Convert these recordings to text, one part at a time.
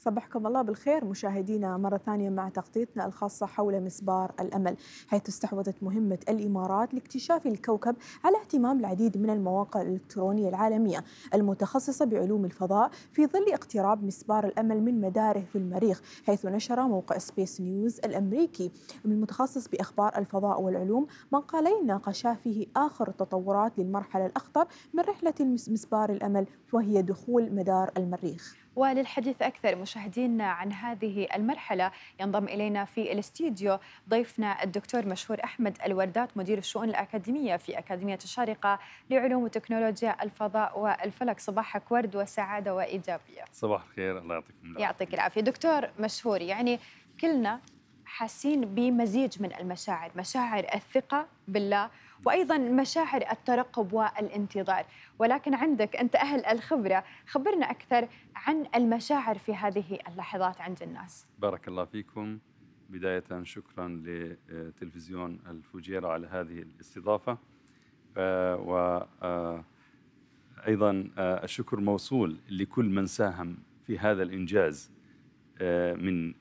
صبحكم الله بالخير مشاهدينا مرة ثانية مع تغطيتنا الخاصة حول مسبار الأمل حيث استحوذت مهمة الإمارات لاكتشاف الكوكب على اهتمام العديد من المواقع الإلكترونية العالمية المتخصصة بعلوم الفضاء في ظل اقتراب مسبار الأمل من مداره في المريخ حيث نشر موقع سبيس نيوز الأمريكي المتخصص بأخبار الفضاء والعلوم مقالين ناقشا فيه آخر التطورات للمرحلة الأخطر من رحلة مسبار الأمل وهي دخول مدار المريخ. وللحديث أكثر مشاهدينا عن هذه المرحلة ينضم إلينا في الاستديو ضيفنا الدكتور مشهور أحمد الوردات مدير الشؤون الأكاديمية في أكاديمية الشارقة لعلوم وتكنولوجيا الفضاء والفلك. صباحك ورد وسعادة وإيجابية. صباح الخير الله يعطيكم العافية. يعطيك العافية. دكتور مشهور يعني كلنا حاسين بمزيج من المشاعر مشاعر الثقة بالله وأيضا مشاعر الترقب والانتظار. ولكن عندك أنت أهل الخبرة خبرنا أكثر عن المشاعر في هذه اللحظات عند الناس. بارك الله فيكم. بداية شكرا لتلفزيون الفجيره على هذه الاستضافة. و أيضا الشكر موصول لكل من ساهم في هذا الإنجاز من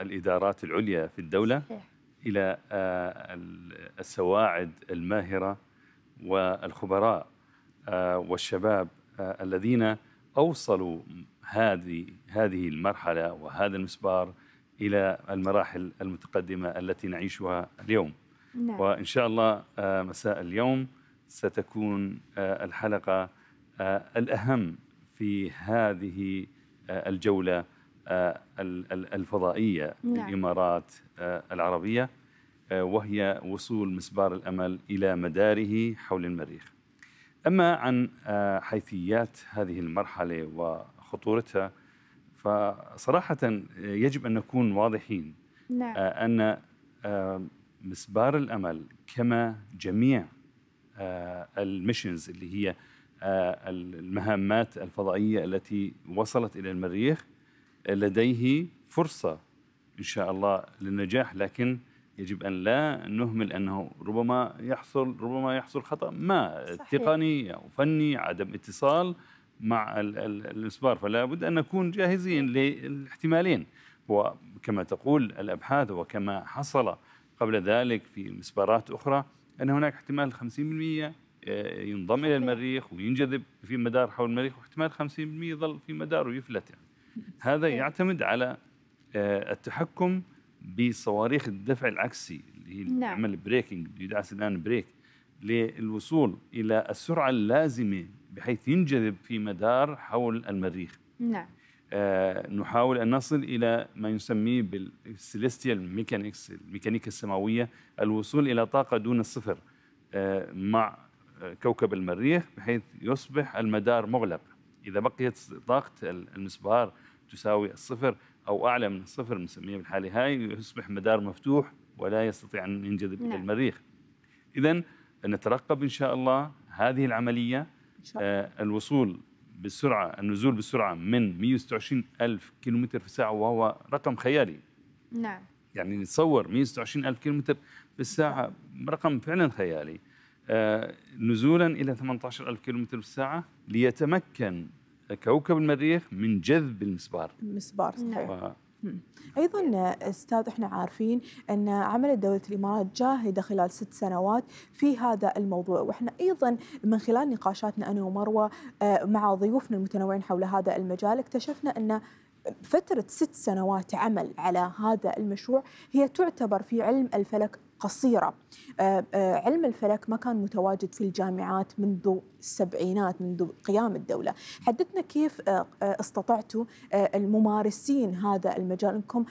الإدارات العليا في الدولة. صحيح. إلى السواعد الماهرة والخبراء والشباب الذين أوصلوا هذه هذه المرحلة وهذا المسبار إلى المراحل المتقدمة التي نعيشها اليوم نعم. وإن شاء الله مساء اليوم ستكون الحلقة الأهم في هذه الجولة الفضائية نعم. الإمارات العربية وهي وصول مسبار الأمل إلى مداره حول المريخ. أما عن حيثيات هذه المرحلة وخطورتها فصراحة يجب أن نكون واضحين نعم. أن مسبار الأمل كما جميع الميشنز اللي هي المهمات الفضائية التي وصلت إلى المريخ لديه فرصة إن شاء الله للنجاح لكن يجب أن لا نهمل أنه ربما يحصل ربما يحصل خطأ ما صحيح. تقني أو فني عدم اتصال مع المسبار فلا بد أن نكون جاهزين للاحتمالين وكما تقول الأبحاث وكما حصل قبل ذلك في مسبارات أخرى أن هناك احتمال 50% ينضم إلى المريخ وينجذب في مدار حول المريخ واحتمال 50% يظل في مدار ويفلت يعني. هذا يعتمد على التحكم بصواريخ الدفع العكسي اللي هي نعم. عمل braking يدعس الآن brake للوصول إلى السرعة اللازمة بحيث ينجذب في مدار حول المريخ. نعم. آه نحاول أن نصل إلى ما يسميه بال celestial mechanics الميكانيكا السماوية الوصول إلى طاقة دون الصفر آه مع كوكب المريخ بحيث يصبح المدار مغلق. إذا بقيت طاقة المسبار تساوي الصفر أو أعلى من الصفر نسميه بالحالة هاي يصبح مدار مفتوح ولا يستطيع أن ينجذب إلى نعم. المريخ. إذا نترقب إن شاء الله هذه العملية آه الوصول بالسرعة النزول بالسرعة من 126 ألف كيلومتر في الساعة وهو رقم خيالي. نعم. يعني نتصور 126 ألف كيلومتر في الساعة رقم فعلا خيالي. نزولا إلى 18 ألف كيلومتر في الساعة ليتمكن كوكب المريخ من جذب المسبار. المسبار صحيح. و... أيضا أستاذ إحنا عارفين أن عملت دولة الإمارات جاهدة خلال ست سنوات في هذا الموضوع وإحنا أيضا من خلال نقاشاتنا أنا ومروة مع ضيوفنا المتنوعين حول هذا المجال اكتشفنا أن فترة ست سنوات عمل على هذا المشروع هي تعتبر في علم الفلك قصيرة. علم الفلك ما كان متواجد في الجامعات منذ السبعينات منذ قيام الدولة. حدثنا كيف استطعتوا الممارسين هذا المجال أنكم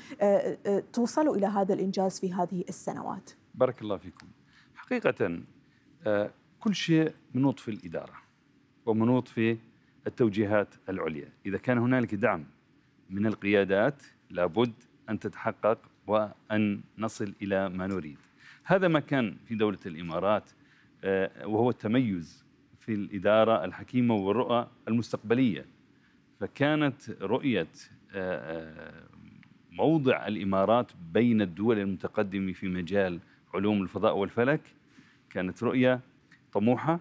توصلوا إلى هذا الإنجاز في هذه السنوات. بارك الله فيكم. حقيقة كل شيء منوط في الإدارة ومنوط في التوجيهات العليا. إذا كان هنالك دعم من القيادات لابد أن تتحقق وأن نصل إلى ما نريد. هذا ما كان في دولة الإمارات وهو التميز في الإدارة الحكيمة والرؤى المستقبلية. فكانت رؤية موضع الإمارات بين الدول المتقدمة في مجال علوم الفضاء والفلك. كانت رؤية طموحة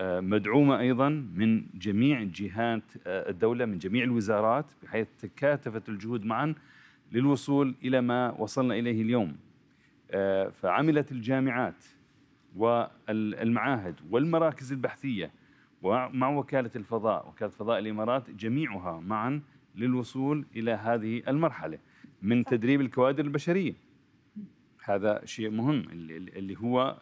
مدعومة أيضا من جميع جهات الدولة من جميع الوزارات بحيث تكاتفت الجهود معا للوصول إلى ما وصلنا إليه اليوم. فعملت الجامعات والمعاهد والمراكز البحثية ومع وكالة الفضاء وكالة فضاء الإمارات جميعها معا للوصول إلى هذه المرحلة من تدريب الكوادر البشرية. هذا شيء مهم اللي هو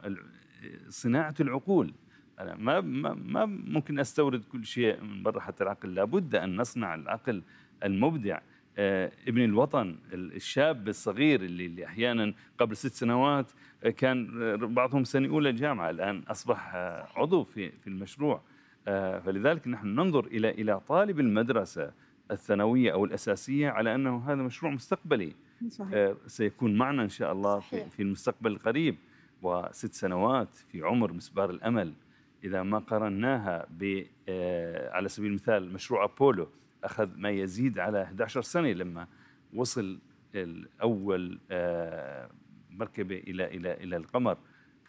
صناعة العقول. أنا ما ما ما ممكن أستورد كل شيء من برا حتى العقل. لابد أن نصنع العقل المبدع. آه، ابن الوطن الشاب الصغير اللي, اللي أحيانا قبل ست سنوات كان بعضهم سنة أولى جامعة الآن أصبح عضو في في المشروع آه، فلذلك نحن ننظر إلى إلى طالب المدرسة الثانوية أو الأساسية على أنه هذا مشروع مستقبلي صحيح. آه، سيكون معنا إن شاء الله صحيح. في المستقبل القريب وست سنوات في عمر مسبار الأمل إذا ما قارناها ب آه، على سبيل المثال مشروع أبولو أخذ ما يزيد على 11 سنة لما وصل الأول مركبة إلى إلى إلى القمر.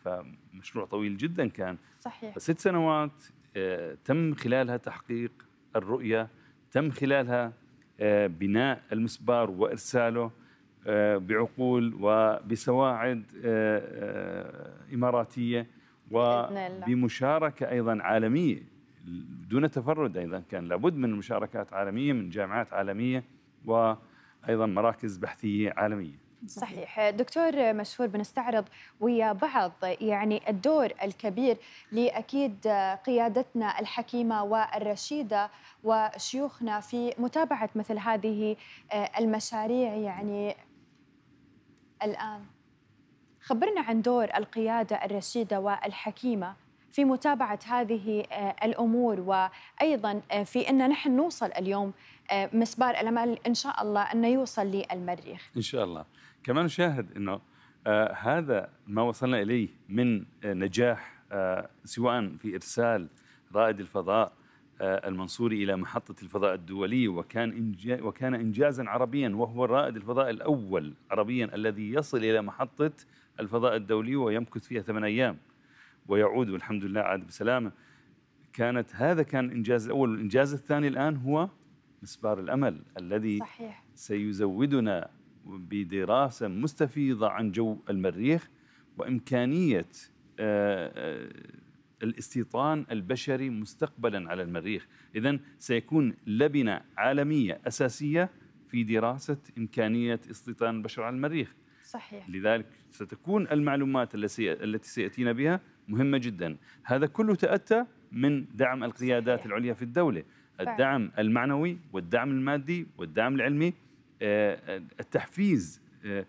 فمشروع طويل جدا كان. صحيح. ست سنوات آه، تم خلالها تحقيق الرؤية تم خلالها آه، بناء المسبار وإرساله آه، بعقول وبسواعد إماراتية وبمشاركة أيضا عالمية. دون تفرد أيضا. كان لابد من مشاركات عالمية من جامعات عالمية وأيضا مراكز بحثية عالمية. صحيح. دكتور مشهور بنستعرض ويا بعض يعني الدور الكبير لأكيد قيادتنا الحكيمة والرشيدة وشيوخنا في متابعة مثل هذه المشاريع. يعني الآن خبرنا عن دور القيادة الرشيدة والحكيمة. في متابعة هذه الأمور. وأيضا في أن نحن نوصل اليوم مسبار الأمل إن شاء الله أنه يوصل للمريخ. إن شاء الله. كمان نشاهد آه هذا ما وصلنا إليه من آه نجاح آه سواء في إرسال رائد الفضاء آه المنصوري إلى محطة الفضاء الدوليه وكان وكان انجازا عربيا وهو رائد الفضاء الأول عربيا الذي يصل إلى محطة الفضاء الدولي ويمكث فيها ثمان أيام. ويعود والحمد لله عاد بسلامه كانت هذا كان الانجاز الأول. والانجاز الثاني الآن هو مسبار الأمل الذي صحيح. سيزودنا بدراسة مستفيضة عن جو المريخ وإمكانية آه، آه، الاستيطان البشري مستقبلا على المريخ. إذا سيكون لبنة عالمية أساسية في دراسة إمكانية استيطان البشر على المريخ. صحيح. لذلك ستكون المعلومات التي سيأتينا بها مهمة جدا. هذا كله تأتى من دعم القيادات صحيح. العليا في الدولة. الدعم المعنوي والدعم المادي والدعم العلمي آه، التحفيز آه،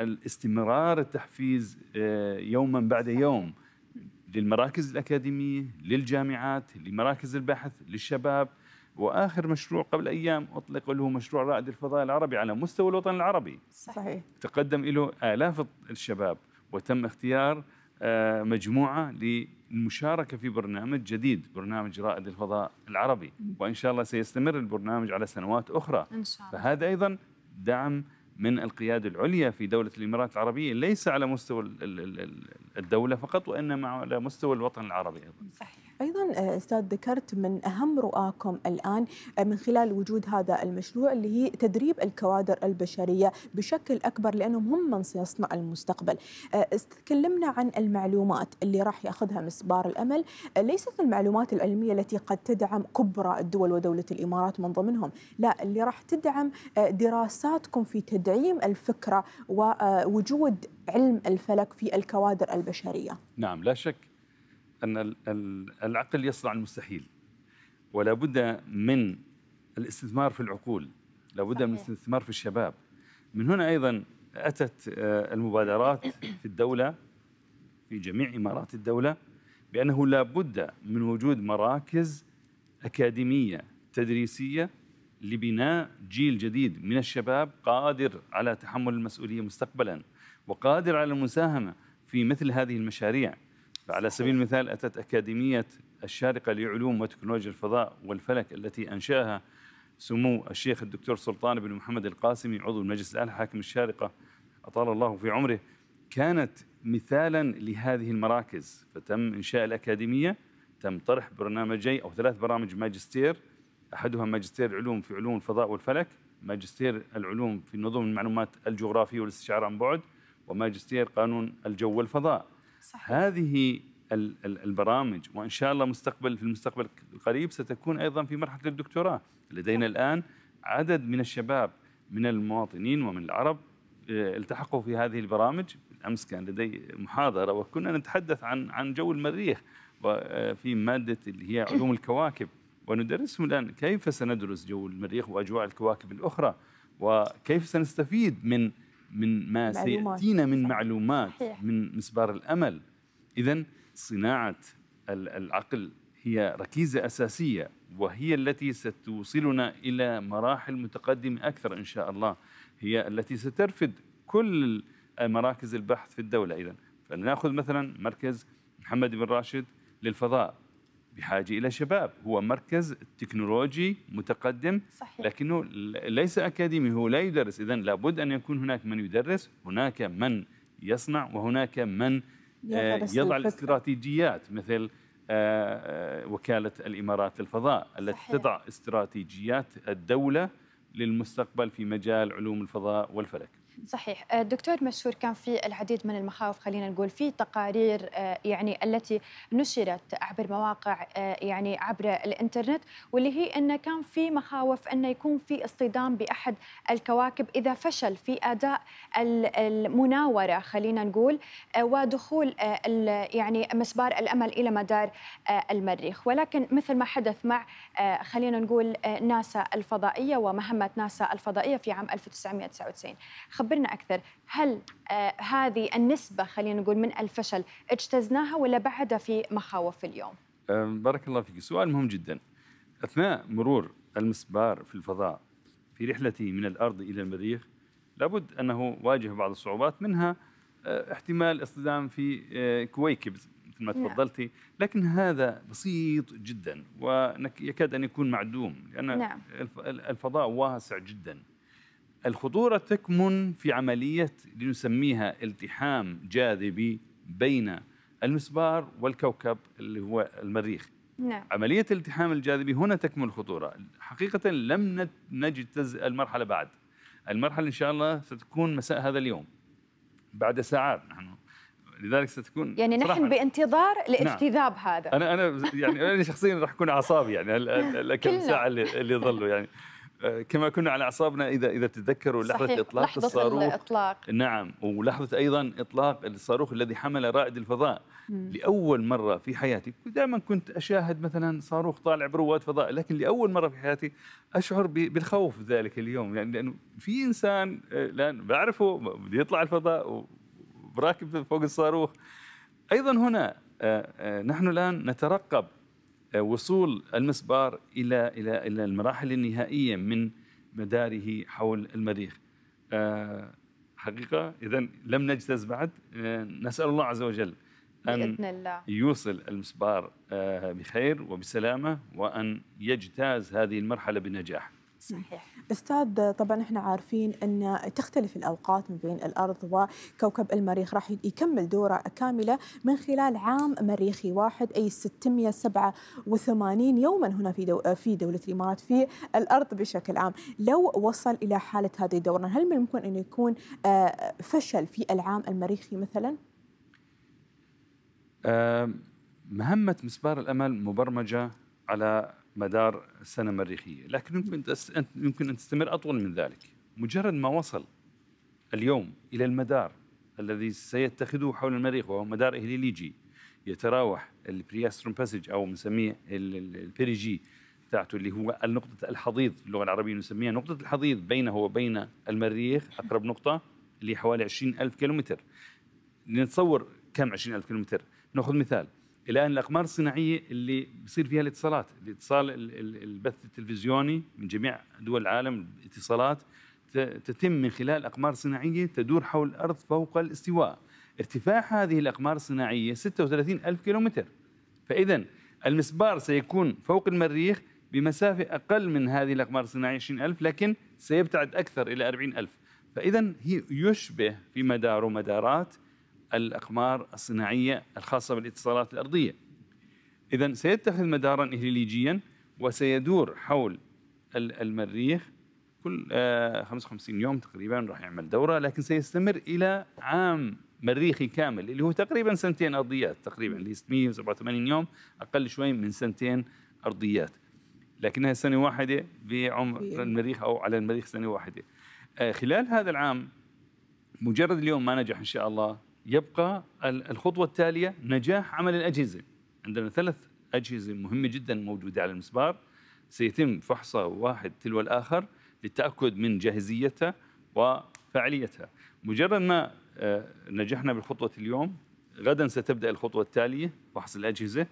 والاستمرار التحفيز آه، يوما بعد يوم للمراكز الأكاديمية للجامعات لمراكز البحث للشباب. وآخر مشروع قبل أيام أطلق له مشروع رائد الفضاء العربي على مستوى الوطن العربي. صحيح. تقدم له آلاف الشباب. وتم اختيار مجموعة المشاركة في برنامج جديد برنامج رائد الفضاء العربي وإن شاء الله سيستمر البرنامج على سنوات أخرى إن شاء الله. فهذا أيضا دعم من القيادة العليا في دولة الإمارات العربية ليس على مستوى الدولة فقط وإنما على مستوى الوطن العربي أيضا صحيح. أيضا آه، أستاذ ذكرت من أهم رؤاكم الآن آه، من خلال وجود هذا المشروع اللي هي تدريب الكوادر البشرية بشكل أكبر لأنهم هم من سيصنع المستقبل. آه، تكلمنا عن المعلومات اللي راح يأخذها مسبار الأمل، ليست المعلومات العلمية التي قد تدعم كبرى الدول ودولة الإمارات من ضمنهم، لا اللي راح تدعم دراساتكم في تدعيم الفكرة ووجود علم الفلك في الكوادر البشرية. نعم لا شك أن العقل يصنع المستحيل. ولا بد من الاستثمار في العقول. لا بد من الاستثمار في الشباب. من هنا أيضا أتت آه، المبادرات في الدولة في جميع إمارات الدولة بأنه لا بد من وجود مراكز أكاديمية تدريسية لبناء جيل جديد من الشباب قادر على تحمل المسؤولية مستقبلا وقادر على المساهمة في مثل هذه المشاريع. فعلى سبيل المثال أتت أكاديمية الشارقة لعلوم وتكنولوجيا الفضاء والفلك التي أنشأها سمو الشيخ الدكتور سلطان بن محمد القاسمي عضو المجلس الأعلى حاكم الشارقة أطال الله في عمره. كانت مثالا لهذه المراكز فتم إنشاء الأكاديمية تم طرح برنامجي أو ثلاث برامج ماجستير أحدها ماجستير علوم في علوم الفضاء والفلك ماجستير العلوم في نظم المعلومات الجغرافية والاستشعار عن بعد وماجستير قانون الجو والفضاء. صحيح. هذه البرامج وإن شاء الله مستقبل في المستقبل القريب ستكون أيضا في مرحلة الدكتوراه. لدينا الآن عدد من الشباب من المواطنين ومن العرب آه، التحقوا في هذه البرامج. أمس كان لدي محاضرة وكنا نتحدث عن عن جو المريخ وفي مادة اللي هي علوم الكواكب. وندرسهم الآن كيف سندرس جو المريخ وأجواء الكواكب الأخرى وكيف سنستفيد من من ما معلومات. سيأتينا من معلومات صحيح. من مسبار الأمل اذا صناعة العقل هي ركيزة أساسية وهي التي ستوصلنا إلى مراحل متقدمة أكثر إن شاء الله هي التي سترفد كل مراكز البحث في الدولة اذا فلنأخذ مثلا مركز محمد بن راشد للفضاء بحاجة إلى شباب هو مركز تكنولوجي متقدم صحيح. لكنه ليس أكاديمي هو لا يدرس اذا لابد أن يكون هناك من يدرس هناك من يصنع وهناك من آه، يضع الاستراتيجيات مثل آه، آه، وكالة الإمارات للفضاء التي صحيح. تضع استراتيجيات الدولة للمستقبل في مجال علوم الفضاء والفلك صحيح. آه، دكتور مشهور كان في العديد من المخاوف خلينا نقول في تقارير آه، يعني التي نشرت عبر مواقع آه، يعني عبر الإنترنت واللي هي انه كان في مخاوف انه يكون في اصطدام بأحد الكواكب إذا فشل في أداء المناورة خلينا نقول ودخول يعني مسبار الأمل إلى مدار المريخ. ولكن مثل ما حدث مع خلينا نقول ناسا الفضائية ومهمة ناسا الفضائية في عام 1999 خبرنا أكثر هل آه هذه النسبة خلينا نقول من الفشل اجتزناها ولا بعدها في مخاوف اليوم؟ بارك الله فيك سؤال مهم جدا أثناء مرور المسبار في الفضاء في رحلته من الأرض إلى المريخ لابد أنه واجه بعض الصعوبات منها آه، احتمال اصطدام في آه، كويكب مثل ما نعم. تفضلتي لكن هذا بسيط جدا ويكاد أن يكون معدوم لأن نعم. الفضاء واسع جدا الخطورة تكمن في عملية لنسميها التحام جاذبي بين المسبار والكوكب اللي هو المريخ. نعم. عملية الالتحام الجاذبي هنا تكمن الخطورة. حقيقة لم نجتز المرحلة بعد. المرحلة إن شاء الله ستكون مساء هذا اليوم. بعد ساعات نحن. لذلك ستكون يعني نحن بانتظار لاجتذاب نعم. هذا. أنا أنا يعني أنا شخصيا راح أكون أعصابي يعني الكم ساعة اللي, اللي ظلوا يعني. كما كنا على أعصابنا اذا إذا تتذكروا لحظة صحيح. إطلاق لحظة الصاروخ الإطلاق. نعم ولحظة أيضا إطلاق الصاروخ الذي حمل رائد الفضاء مم. لأول مرة في حياتي دائما كنت أشاهد مثلا صاروخ طالع برواد فضاء لكن لأول مرة في حياتي أشعر بالخوف ذلك اليوم يعني لأنه في إنسان آه، لأن بعرفه بده يطلع الفضاء وبراكب فوق الصاروخ أيضا هنا آه، نحن الآن نترقب وصول المسبار إلى إلى إلى المراحل النهائية من مداره حول المريخ. آه، حقيقة اذا لم نجتاز بعد آه، نسأل الله عز وجل أن بإذن الله. يوصل المسبار آه، بخير وبسلامة وأن يجتاز هذه المرحلة بنجاح. صحيح. أستاذ طبعا إحنا عارفين أن تختلف الأوقات ما بين الأرض وكوكب المريخ راح يكمل دوره كاملة من خلال عام مريخي واحد أي 687 يوما هنا في دو في دولة الإمارات في الأرض بشكل عام. لو وصل إلى حالة هذه الدورة هل من الممكن أن يكون آه، فشل في العام المريخي مثلا؟ مهمة مسبار الأمل مبرمجة على مدار سنة مريخية لكن يمكن يمكن أن تستمر أطول من ذلك. مجرد ما وصل اليوم إلى المدار الذي سيتخذه حول المريخ وهو مدار إهليليجي يتراوح ال periastron passage أو نسميه ال perigee بتاعته اللي هو النقطة الحضيض في اللغة العربية نسميها نقطة الحضيض بينه وبين المريخ أقرب نقطة اللي حوالي 20 ألف كيلومتر. نتصور كم 20 ألف كيلومتر؟ نأخذ مثال. الان الاقمار الصناعية اللي بصير فيها الاتصالات الاتصال البث التلفزيوني من جميع دول العالم الاتصالات تتم من خلال أقمار صناعية تدور حول الأرض فوق الاستواء. ارتفاع هذه الأقمار الصناعية 36 ألف كيلومتر. فاذا المسبار سيكون فوق المريخ بمسافة أقل من هذه الأقمار الصناعية 20 ألف لكن سيبتعد أكثر إلى 40 ألف. فاذا هي يشبه في مداره مدارات الأقمار الصناعية الخاصة بالاتصالات الأرضية. إذا سيتخذ مدارا إهليجيا وسيدور حول المريخ كل 55 يوم تقريبا راح يعمل دورة لكن سيستمر إلى عام مريخي كامل اللي هو تقريبا سنتين أرضيات تقريبا اللي 687 يوم أقل شوي من سنتين أرضيات. لكنها سنة واحدة بعمر المريخ أو على المريخ سنة واحدة. خلال هذا العام مجرد اليوم ما نجح إن شاء الله يبقى الخطوة التالية نجاح عمل الأجهزة. عندنا ثلاث أجهزة مهمة جدا موجودة على المسبار. سيتم فحصها واحد تلو الآخر للتأكد من جاهزيتها وفعاليتها. مجرد ما آه، نجحنا بالخطوة اليوم غدا ستبدأ الخطوة التالية فحص الأجهزة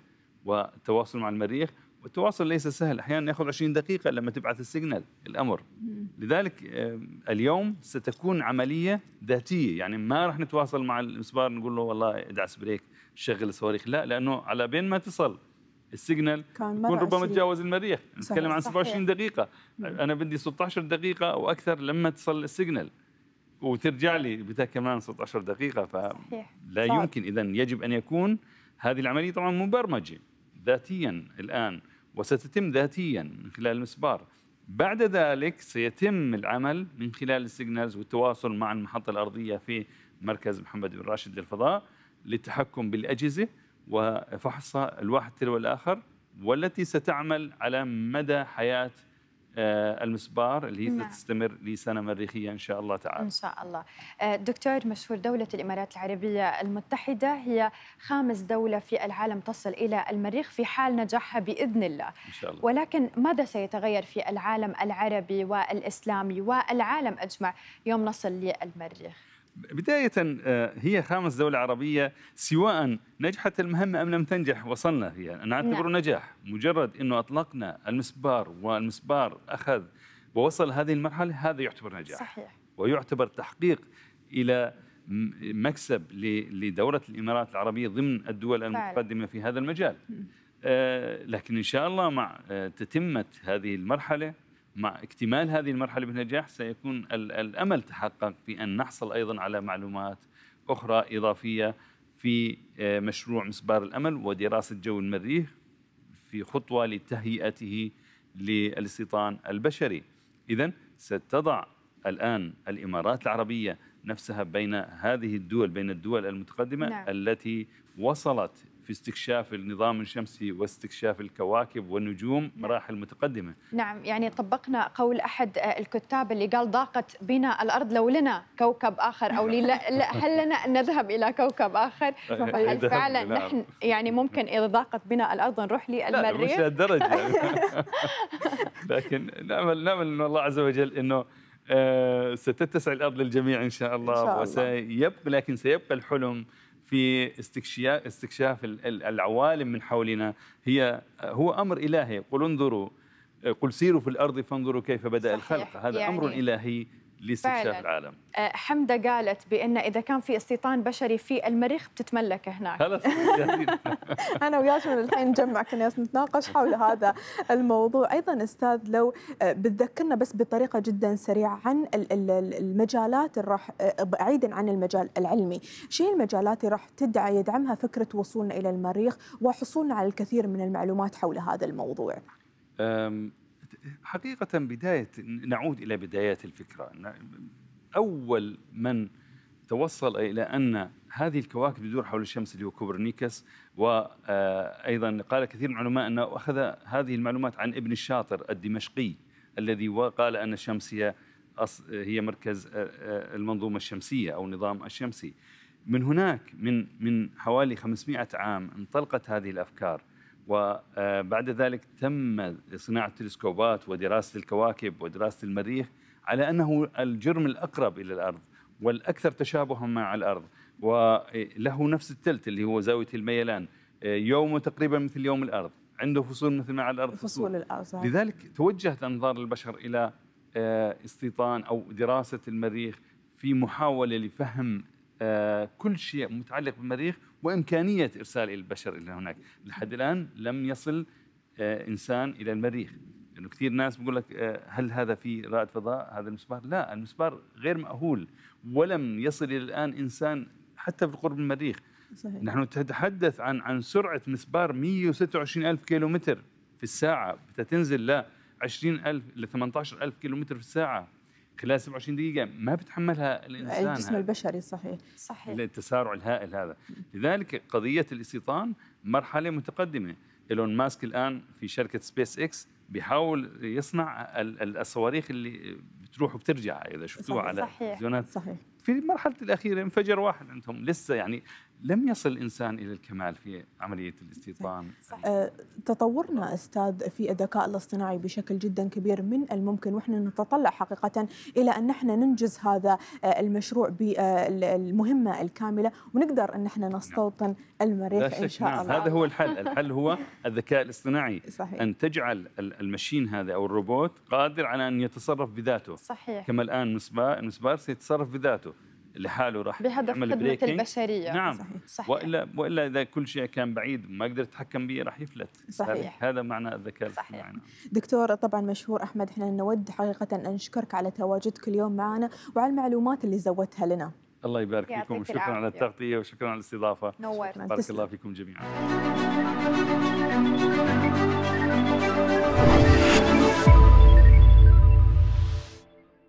والتواصل مع المريخ. والتواصل ليس سهل. أحيانا ياخذ 20 دقيقة لما تبعث ال signal الأمر. لذلك اليوم ستكون عملية ذاتية. يعني ما راح نتواصل مع المسبار نقول له والله ادعس brake شغل الصواريخ لا لأنه على بين ما تصل السيجنال يكون ربما تجاوز المريخ. نتكلم عن 27 دقيقة. أنا بدي 16 دقيقة أو أكثر لما تصل ال signal. وترجع لي بدها كمان 16 دقيقة. فلا يمكن اذا يجب أن يكون هذه العملية طبعا مبرمجة. ذاتيا الآن وستتم ذاتيا من خلال المسبار. بعد ذلك سيتم العمل من خلال ال signals والتواصل مع المحطة الأرضية في مركز محمد بن راشد للفضاء للتحكم بالأجهزة وفحصها الواحد تلو الآخر والتي ستعمل على مدى حياة المسبار اللي هي نعم. ستستمر لسنة مريخية إن شاء الله تعالى. إن شاء الله. آه، دكتور مشهور دولة الإمارات العربية المتحدة هي خامس دولة في العالم تصل إلى المريخ في حال نجاحها بإذن الله. إن شاء الله. ولكن ماذا سيتغير في العالم العربي والإسلامي والعالم أجمع يوم نصل للمريخ؟ بداية آه، هي خامس دولة عربية سواء نجحت المهمة أم لم تنجح وصلنا هي. أنا أعتبره نعم. نجاح. مجرد أنه أطلقنا المسبار والمسبار أخذ ووصل هذه المرحلة هذا يعتبر نجاح. صحيح. ويعتبر تحقيق إلى مكسب لدولة الإمارات العربية ضمن الدول المتقدمة في هذا المجال. آه، لكن إن شاء الله مع آه، تتمة هذه المرحلة مع اكتمال هذه المرحلة بالنجاح سيكون الأمل تحقق في أن نحصل أيضا على معلومات أخرى إضافية في آه، مشروع مسبار الأمل ودراسة جو المريخ في خطوة لتهيئته للاستيطان البشري إذا ستضع الآن الإمارات العربية نفسها بين هذه الدول بين الدول المتقدمة نعم. التي وصلت في استكشاف النظام الشمسي واستكشاف الكواكب والنجوم نعم. مراحل متقدمة. نعم يعني طبقنا قول أحد الكتاب اللي قال ضاقت بنا الأرض لو لنا كوكب آخر أو هل لنا أن نذهب إلى كوكب آخر؟ فهل فعلا نحن يعني ممكن إذا ضاقت بنا الأرض نروح للمريخ لا مش لهالدرجة. لكن نأمل نأمل أن الله عز وجل أنه آه، ستتسع الأرض للجميع إن شاء الله, إن شاء الله. وسيبقى لكن سيبقى الحلم في استكشاف استكشاف العوالم من حولنا. هي هو أمر إلهي. قل انظروا قل سيروا في الأرض فانظروا كيف بدأ الخلق. هذا يعني أمر إلهي. لاستكشاف العالم. أه، حمدة قالت بأن إذا كان في استيطان بشري في المريخ بتتملك هناك. أنا وياك من الحين نجمع كنا نتناقش حول هذا الموضوع. أيضا أستاذ لو أه، بتذكرنا بس بطريقة جدا سريعة عن المجالات اللي راح أه، بعيدا عن المجال العلمي. شيء المجالات اللي راح تدعى يدعمها فكرة وصولنا إلى المريخ وحصولنا على الكثير من المعلومات حول هذا الموضوع؟ حقيقة بداية نعود إلى بدايات الفكرة. أول من توصل إلى أن هذه الكواكب تدور حول الشمس اللي هو كوبرنيكس وأيضا قال كثير من العلماء أنه أخذ هذه المعلومات عن ابن الشاطر الدمشقي الذي قال أن الشمس هي هي مركز المنظومة الشمسية أو النظام الشمسي. من هناك من من حوالي 500 عام انطلقت هذه الأفكار. وبعد ذلك تم صناعة التلسكوبات ودراسة الكواكب ودراسة المريخ على أنه الجرم الأقرب إلى الأرض والأكثر تشابها مع الأرض. وله نفس التلت اللي هو زاوية الميلان. يومه تقريبا مثل يوم الأرض. عنده فصول مثل ما على الأرض فصول, الأرض. لذلك توجهت أنظار البشر إلى آه، استيطان أو دراسة المريخ في محاولة لفهم كل شيء متعلق بالمريخ وإمكانية إرسال البشر إلى هناك، لحد الآن لم يصل آه، إنسان إلى المريخ، لأنه يعني كثير ناس بيقول لك آه، هل هذا في رائد فضاء؟ هذا المسبار؟ لا، المسبار غير مأهول. ولم يصل إلى الآن إنسان حتى بالقرب من المريخ. صحيح. نحن نتحدث عن عن سرعة مسبار 126 ألف كيلومتر في الساعة. بدها تنزل ل 20 ألف ل 18 ألف كيلومتر في الساعة. خلال 27 دقيقة ما بتحملها الإنسان الجسم هذا. البشري صحيح. صحيح. التسارع الهائل هذا. لذلك قضية الاستيطان مرحلة متقدمة. إيلون ماسك الآن في شركة سبيس إكس بيحاول يصنع ال- ال- الصواريخ اللي بتروح وبترجع إذا شفتوها. على. التلفزيونات. صحيح. في المرحلة الأخيرة انفجر واحد عندهم. لسه يعني لم يصل الإنسان إلى الكمال في عملية الاستيطان؟ صحيح. آه، تطورنا أستاذ في الذكاء الاصطناعي بشكل جدا كبير من الممكن وإحنا نتطلع حقيقه إلى أن إحنا ننجز هذا آه، المشروع بالمهمة الكاملة ونقدر إن إحنا نستوطن لا المريخ ان شاء نعم. الله. هذا هو الحل. الحل هو الذكاء الاصطناعي. صحيح. أن تجعل ال- المشين هذا أو الروبوت قادر على أن يتصرف بذاته. صحيح. كما الآن المسبار سيتصرف بذاته. لحاله راح بهدف خدمة braking. البشرية نعم صحيح. صحيح. وإلا, وإلا إذا كل شيء كان بعيد ما قدرت أتحكم به راح يفلت صحيح. هذا معنى الذكاء صحيح دكتور طبعا مشهور أحمد إحنا نود حقيقة أن نشكرك على تواجدك اليوم معنا وعلى المعلومات اللي زودتها لنا الله يبارك فيكم وشكرا على التغطية وشكرا على الاستضافة نورنا بارك تسلم. الله فيكم جميعا